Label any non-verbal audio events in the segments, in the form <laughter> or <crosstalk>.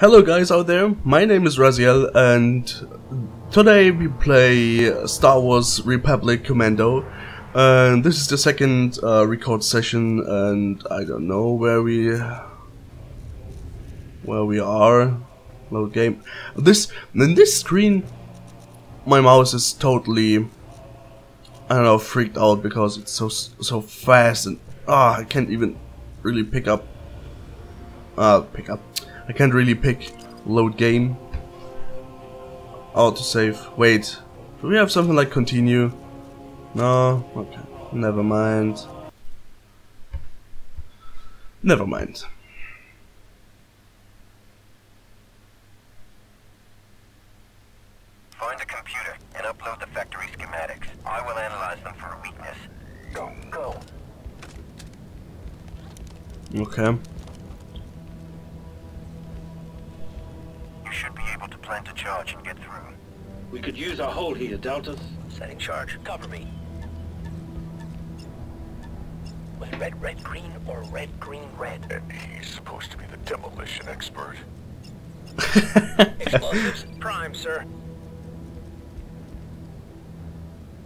Hello guys out there, my name is Raziel and today we play Star Wars Republic Commando. And this is the second uh, record session and I don't know where we where we are. Load game. This in this screen my mouse is totally I don't know freaked out because it's so so fast and ah I can't even really pick up uh pick up I can't really pick load game. Auto save. Wait. Do we have something like continue? No? Okay. Never mind. Never mind. Find a computer and upload the factory schematics. I will analyze them for a weakness. Go, go. Okay. Be able to charge and get through. We could use our hold here, Deltas. Setting charge. Cover me. Was red red green or red green red? And he's supposed to be the demolition expert. <laughs> Explosives prime, sir.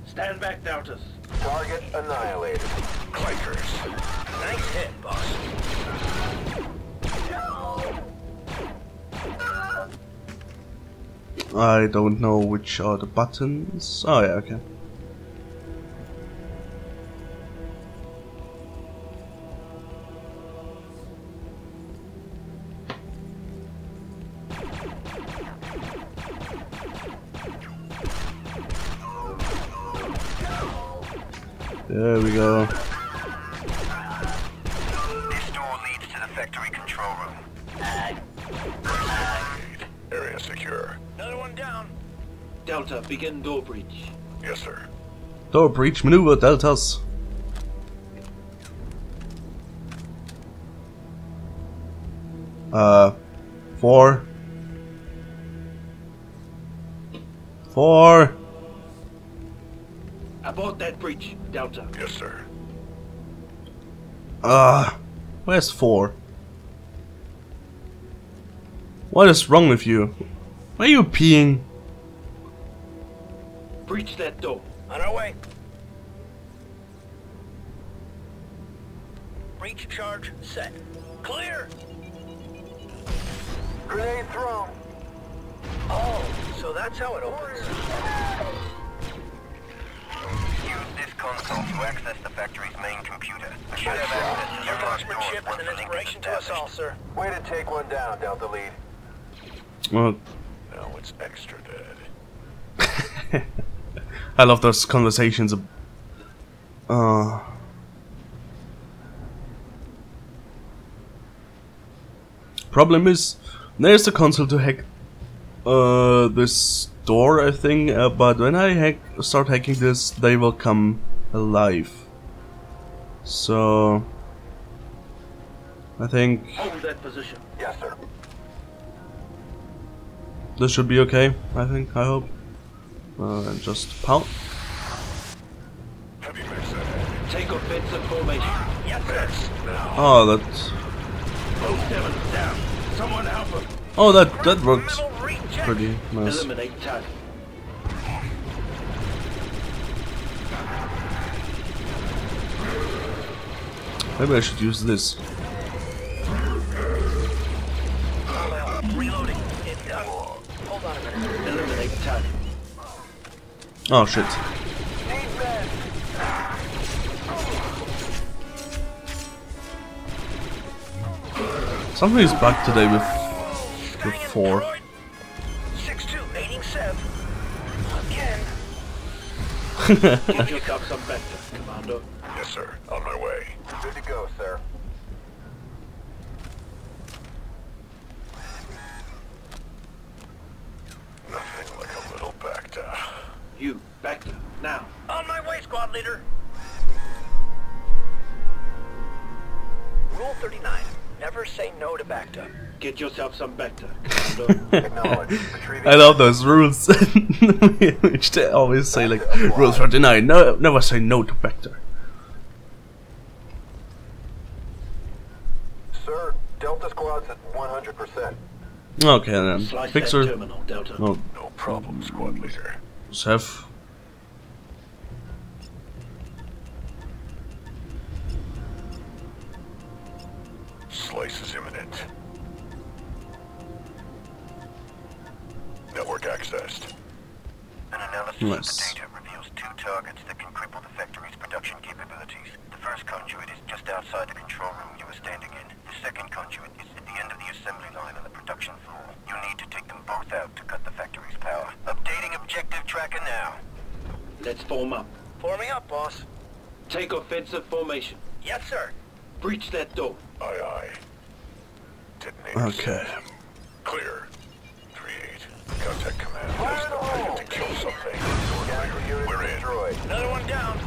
Stand back, Deltas. Target annihilated. Clankers. Nice hit, boss. I don't know which are the buttons. Oh yeah, okay. There we go. Begin door breach. Yes, sir. Door breach maneuver deltas. Uh, four. Four. Abort that breach, Delta. Yes, sir. Uh, where's four? What is wrong with you? Why are you peeing? Breach that door. On our way. Breach charge set. Clear. Grenade thrown. Oh, so that's how it opens. Use this console to access the factory's main computer. I should have access to Your the large marksmanship is an once inspiration is to us all, sir. Way to take one down, Delta Lead. Oh, Now it's extra dead. <laughs> I love those conversations. Uh, problem is, there's the console to hack uh, this door, I think, uh, but when I hack, start hacking this, they will come alive. So, I think Hold that position. Yes, sir. this should be okay. I think, I hope. Uh, and just pound. Heavy mix ahead. Take offensive formation. Yes, sir. Oh, that. Down. Someone help him. Oh, that that works pretty nice. Eliminate. Maybe I should use this. Oh shit. Something is back today with with four. Six two aiding Sev. Again. <laughs> Some Bacta, Commando. Yes, sir. On my way. Good to go, sir. Nothing like a little Bacta. You, back to now. On my way, squad leader. Rule 39. Never say no to Bacta. Get yourself some Bacta, Commando. Acknowledge. <laughs> Retrieving. I love those rules, <laughs> which they always say like rules for denied. No, never say no to Bacta. Sir, Delta squad's at 100%. Okay then. Slice Fixer. terminal, Delta. No, No problem, squad leader. Sev. Slice is imminent. Network accessed. An analysis Nice. of the data reveals two targets that can cripple the factory's production capabilities. The first conduit is just outside the control room you were standing in. The second conduit is at the end of the assembly line on the production floor. You need to take them both out to cut the factory's power. Updating objective tracker now. Let's form up. Forming up, boss. Take offensive formation. Yes, sir. Breach that door. Aye, aye. Detonator Okay. Clear. 3-8. Contact command. There's no target to kill something. We're in. Another one down.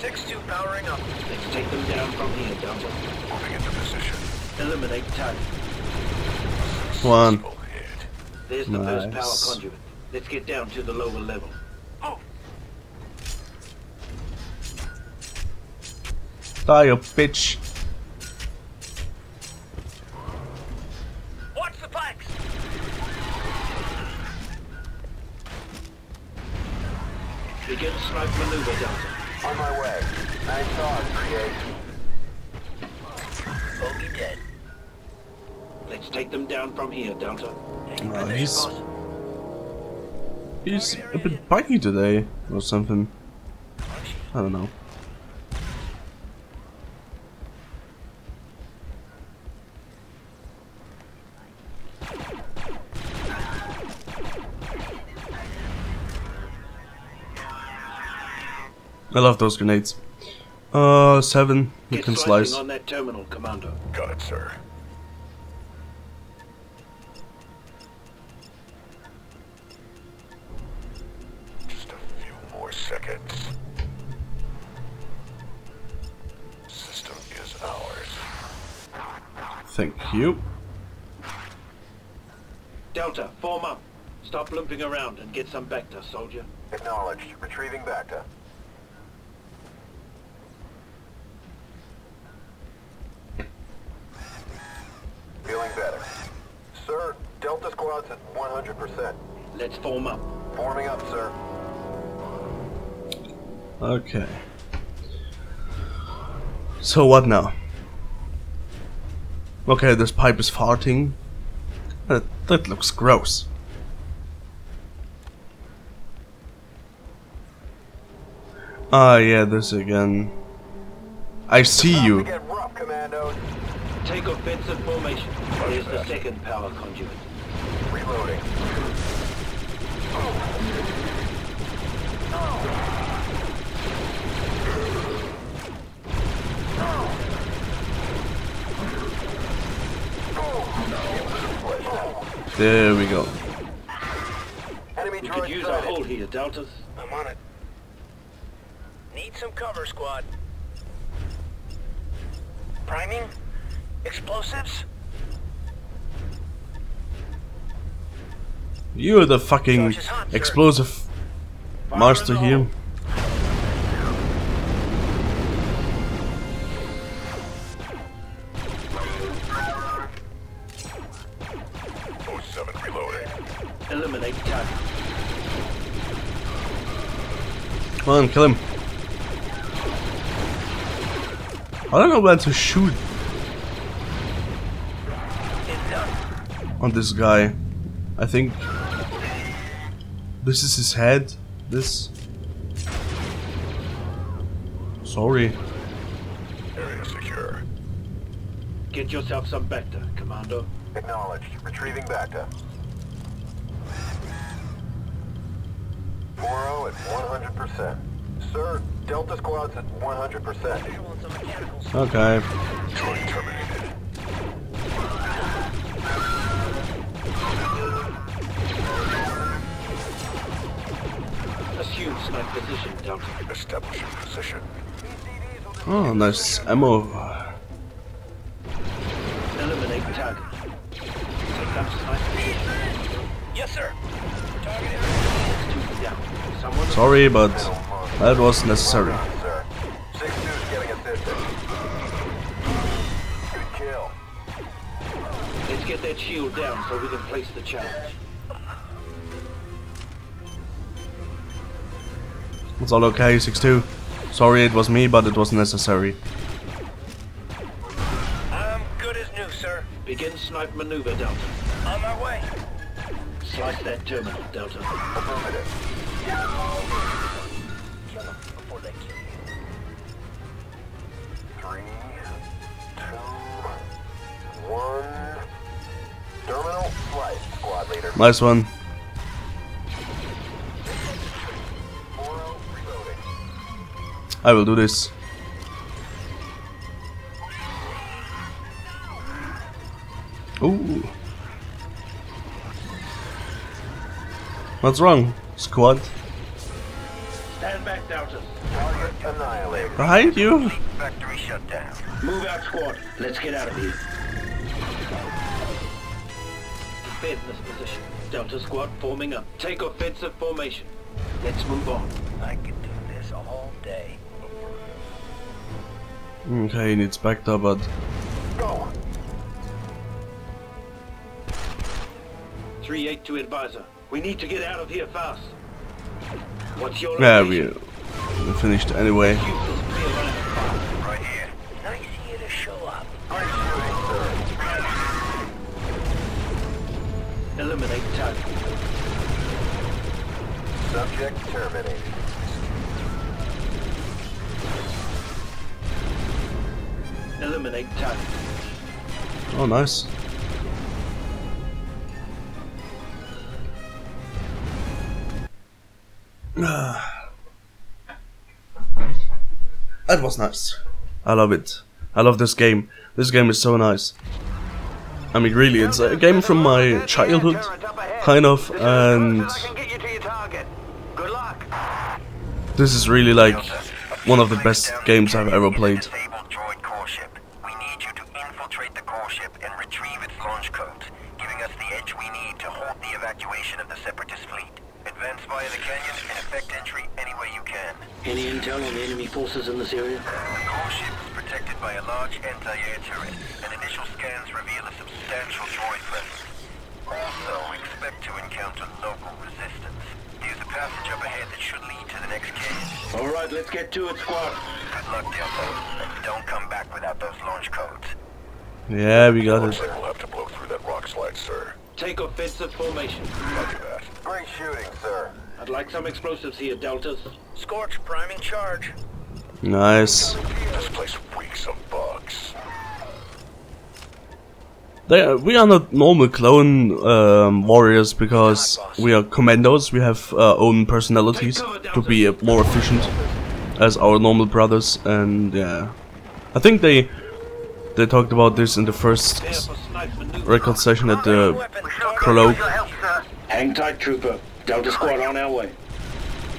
6-2 powering up. Let's take them down from here, Delta. Moving into position. Eliminate target. One. Full. There's the first power conduit. Let's get down to the lower level. Die, you bitch. Watch the pipes. Begin snipe maneuver, Delta. On my way. Nine thoughts, 3-8. Bogey dead. Let's take them down from here, Delta. Uh, he's he's a bit buggy today or something. I don't know. I love those grenades. Uh, seven. You Get can slicing slice. on that terminal, Commander. Got it, sir. Just a few more seconds. System is ours. Thank you. Delta, form up. Stop limping around and get some Bacta, soldier. Acknowledged. Retrieving Bacta. Feeling better. Sir, Delta Squad's at 100%. Let's form up. Forming up, sir. Okay. So what now? Okay, this pipe is farting. That, that looks gross. Ah, yeah, this again. I see you. rough. Take offensive formation. There's the second power conduit. Reloading. There we go. Enemy We could use a sighted. hold here, Deltas. I'm on it. Need some cover, squad. Priming? Explosives? You're the fucking Charge is sir. explosive master here. Oh seven reloading. Eliminate target. Come on, kill him. I don't know where to shoot on this guy. I think this is his head. This. Sorry. Area secure. Get yourself some Bacta, Commando. Acknowledged. Retrieving Bacta. 4-0 at 100%. Sir, Delta Squad's at 100%. Okay. Droid terminated. Assume snipe position, Delta. Establishing position. Oh, nice ammo. Eliminate target. Take up snipe position. Yes, sir. Two down. Someone Sorry, but that was necessary. Sir. 6-2's getting assistance. Good kill. get that shield down so we can place the challenge. It's all okay, 6-2. Sorry it was me, but it was necessary. I'm good as new, sir. Begin snipe maneuver, Delta. On my way. Slice that terminal, Delta. Affirmative. Kill them before they kill you. Three, two, one. Terminal slice, squad leader. Nice one. I will do this. Ooh. What's wrong, squad? Stand back, Delta. Target annihilated. Behind you? Factory shut down. Move out, squad. Let's get out of here. Stay in this position. Delta squad forming up. Take offensive formation. Let's move on. I could do this all day. Okay, he needs Spectre, but Go. 3-8 to advisor. We need to get out of here fast. What's your yeah, we we finished anyway. Use this clear line of fire. Right here. Nice of to show up. Eliminate target. Subject terminated. Eliminate target. Oh, nice. <sighs> That was nice. I love it. I love this game. This game is so nice. I mean, really, it's a game from my childhood, kind of, and this is really like one of the best games I've ever played. Disabled droid core ship. We need you to infiltrate the core ship and retrieve its launch codes, giving us the edge we need to halt the evacuation of the Separatist fleet. Advance via the canyon and effect entry any way you can. Any intel on the enemy forces in this area? The core ship is protected by a large anti-air turret, and initial scans reveal a substantial droid presence. Also, expect to encounter local resistance. There's a passage up ahead that should lead to the next canyon. All right, let's get to it, squad. Good luck, Delta, and don't come back without those launch codes. Yeah, we got Looks it. like we'll have to blow through that rock slide, sir. Take offensive formation. Roger that. Great shooting, sir. I'd like some explosives here, Deltas. Scorch priming charge. Nice. This place reeks of bugs. They are, we are not normal clone um, warriors because we are commandos. We have our own personalities to be uh, more efficient as our normal brothers. And yeah, I think they they talked about this in the first There s- for snipe maneuver. record session at the prologue. Hang tight, trooper. Delta squad on our way.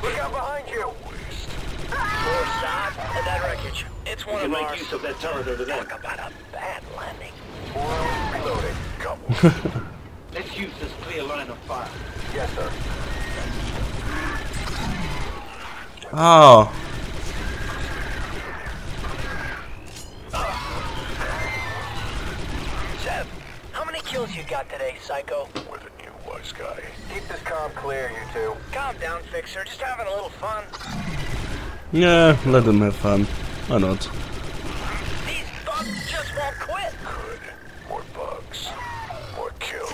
Look out behind you. More side and that wreckage. It's We one can of make use of that turret over there. Talk about a bad landing. Reloading. Come. <laughs> Let's use this clear line of fire. Yes, sir. Oh, Sev, how many kills you got today, Psycho? With a new wise guy. Keep this comm clear, you two. Calm down, Fixer. Just having a little fun. Yeah, let them have fun. Why not? These bugs just won't quit. Good. More bugs. More kills.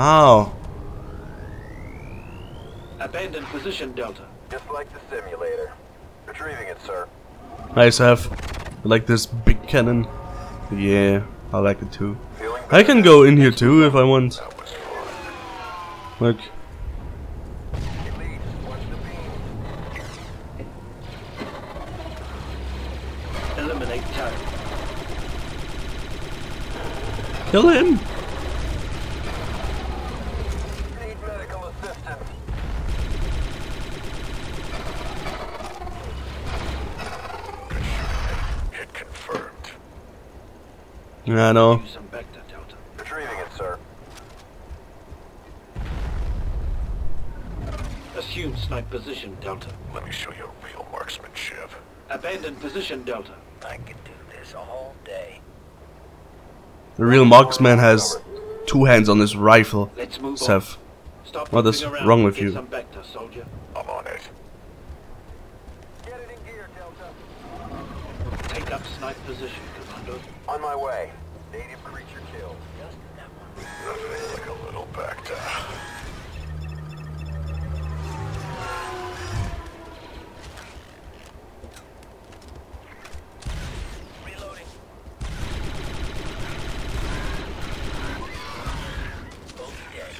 Oh, Abandoned position, Delta. Just like the simulator. Retrieving it, sir. nice have. I like this big cannon. Yeah, I like it too. Feeling I can go in here too if I want. That was fun. Look. Elite, watch the beam. Eliminate target. Kill him! Need medical assistance. Hit confirmed. Yeah, I know. Use some Bacta, Delta. Retrieving it, sir. Assume snipe position, Delta. Let me show you real marksmanship. Abandon position, Delta. I could do this all day. The real marksman has two hands on his rifle. Let's move on. Sev. Stop What is wrong with you? Bacta, soldier. I'm on it. Get it in gear, Delta. Take up snipe position, Commando. On my way.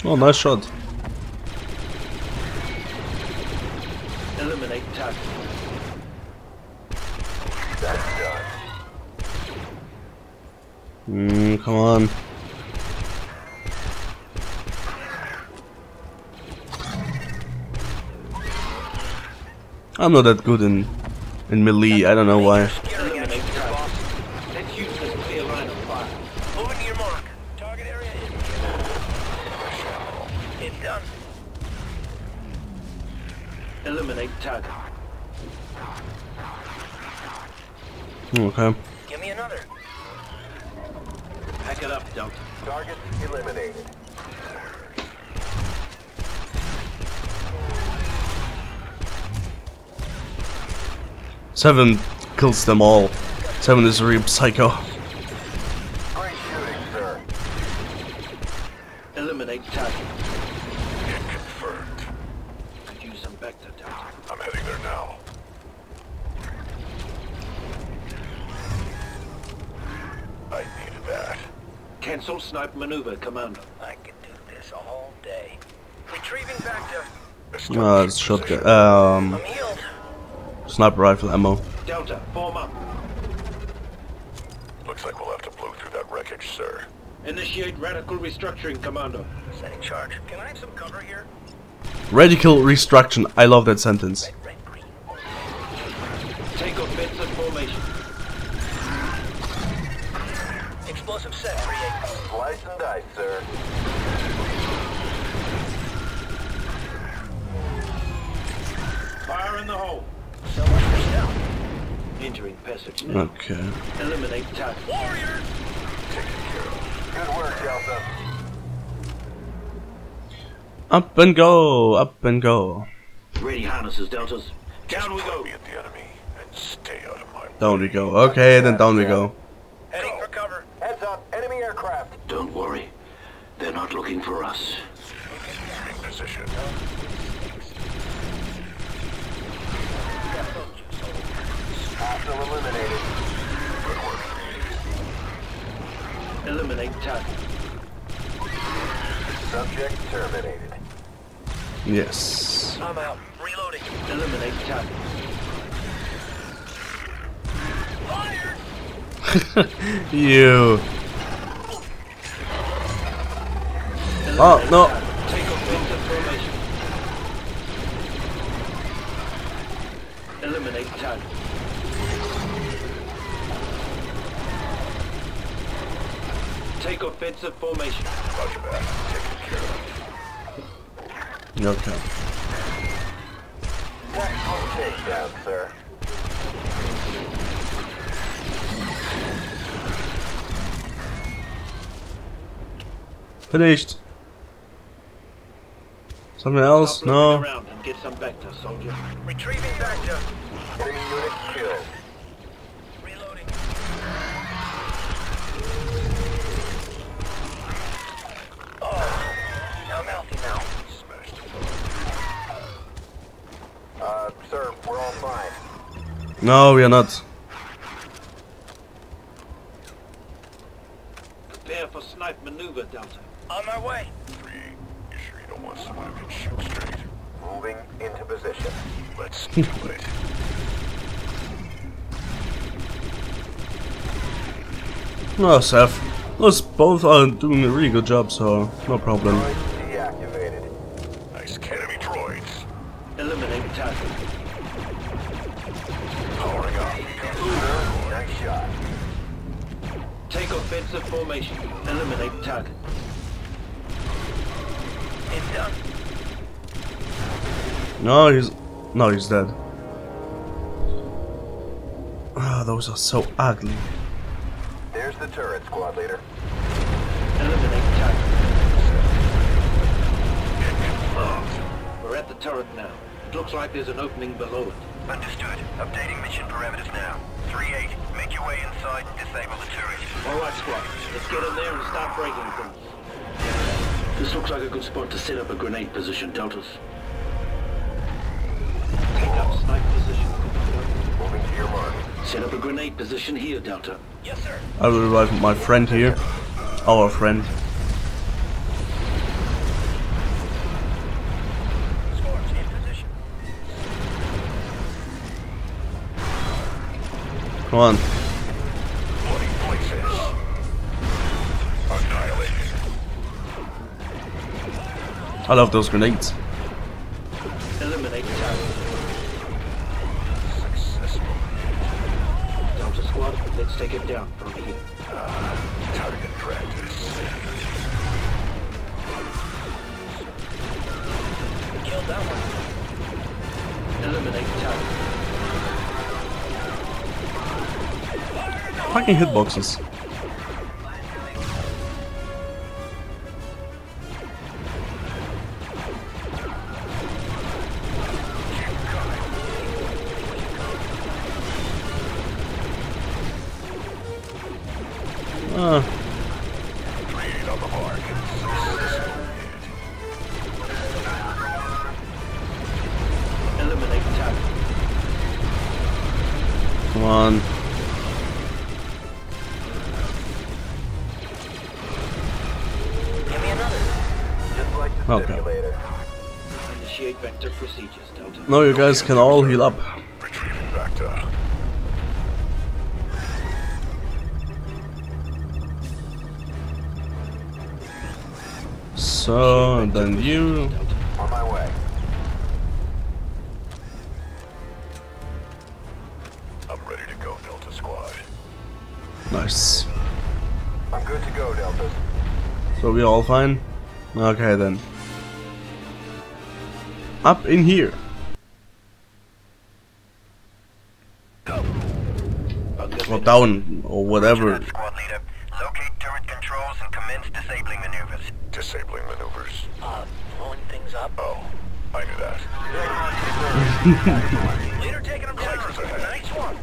Oh, nice shot. Eliminate target. That's done. Mm, come on. I'm not that good in in melee. I don't know why. Eliminate target. Let's use this clear line of fire. Moving to your mark. Target area is It's done. Eliminate target. Okay. Give me another. Pack it up, Delta. Target eliminated. Seven kills them all. Seven is a real psycho. Great shooting, sir. Eliminate target. Hit confirmed. Could use some Bacta, Delta. I'm heading there now. I needed that. Cancel snipe maneuver, Commander. I could do this all day. Retrieving Bacta. Establish Uh, it's shotgun. Um, sniper rifle ammo. Delta, form up. Looks like we'll have to blow through that wreckage, sir. Initiate radical restructuring, Commander. Setting charge. Can I have some cover here? Radical restruction. I love that sentence. In the hole. So much for stealth. Entering passage now. Okay. Eliminate target. Warriors! Good work, Delta. Up and go. Up and go. Ready harnesses, Deltas. Down we go. me at the enemy and stay out of my way. Down we go. Okay, then down we go. Heading for cover. Heads up. Enemy aircraft. Don't worry. They're not looking for us. In position. Hostile eliminated. Good work, Eliminate target. Subject terminated. Yes. I'm out. Reloading. Eliminate target. <laughs> you. Eliminate Oh, no. target. Take offensive formation. Eliminate target. Take offensive formation. Roger that. Taken care of. Okay. Tactical takedown, sir. Finished. Something else? No. around and get some Bacta, soldier. Retrieving Bacta. Enemy unit killed. We're all fine. No, we are not. Prepare for snipe maneuver, Delta. On my way. 3-8. You sure you don't want someone who can shoot straight? Moving into position. Let's do it. No, Seth. Those both are doing a really good job, so no problem. Formation. Eliminate target. It's done. No, he's no, he's dead. Ah, those are so ugly. There's the turret, squad leader. Eliminate target. We're at the turret now. It looks like there's an opening below it. Understood. Updating mission parameters now. 3-8, make your way inside and disable the turret. All right, squad. Let's get in there and start breaking things. This looks like a good spot to set up a grenade position, Deltas. Take up snipe position. Moving to your mark. Set up a grenade position here, Delta. Yes, sir. I will revive my friend here. Our friend. Come on. I love those grenades. Eliminate. Successful. Delta squad, let's take it down from here. Target practice. Killed that one. Eliminate. Fucking hitboxes. Ah, Okay. simulator. Initiate Bacta procedures, Delta. Now you guys can all heal up. Retrieving Bacta. So, then you. On my way. I'm ready to go, Delta Squad. Nice. I'm good to go, Delta. So we all fine? Okay then. Up in here. Or down, or whatever. Squad leader. Locate turret controls and commence disabling maneuvers. Disabling maneuvers. Uh, blowing things up. Oh, I knew that. <laughs> Leader taking him down. Clickers ahead. Nice one.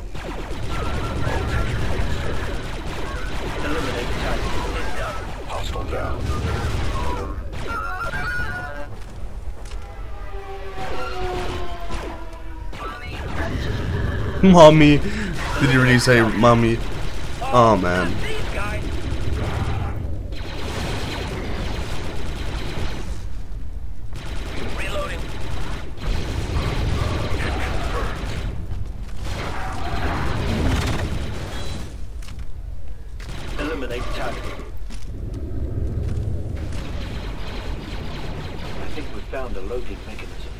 Eliminate target. Hostile down. <laughs> mommy. Did you really say mommy? Oh man. I think we found a loading mechanism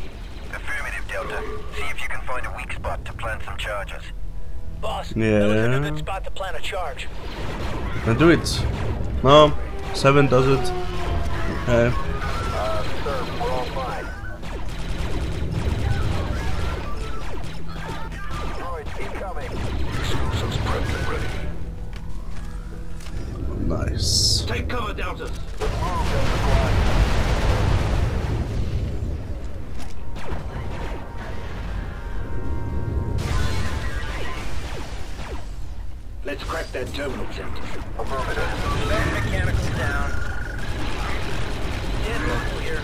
Delta. See if you can find a weak spot to plant some charges. Boss, Yeah. that looks like a good spot to plant a charge. Then do it. No, seven does it. Okay. Uh, sir, we're all fine. Droids incoming. Explosives prepped and ready. Nice. Take cover, Deltas. Let's Delta Let's crack that terminal, Delta. Affirmative. Back mechanicals down. Dead local here.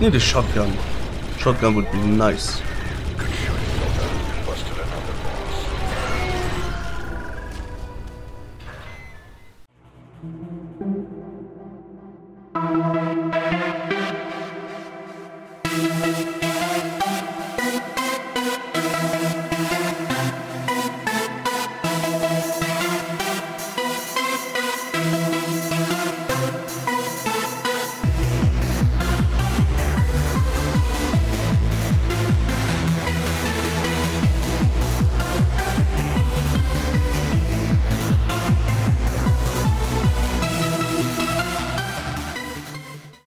Need a shotgun. Shotgun would be nice.